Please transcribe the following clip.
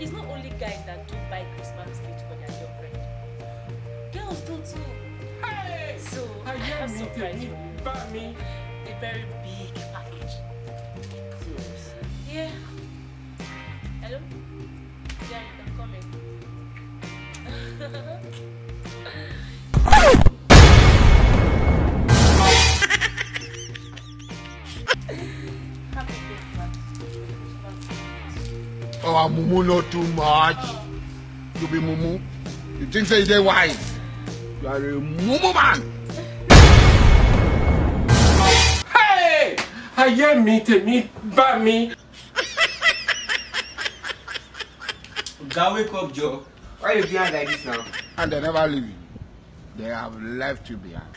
it's not only guys that do buy Christmas gifts for their girlfriend. Girls do too. Hey! So I have mi surprised tèmi you. bá mi. A very big package. Serious. Yeah. Hello? Yeah, you can come in. Happy Christmas. Our mumu not too much. You be mumu. You think say you dey wise? You are a mumu man. Hey! ayé mi tèmi bá mi. Oga wake up Joe. Why you behind like this now? And they never leave you. They have left you behind.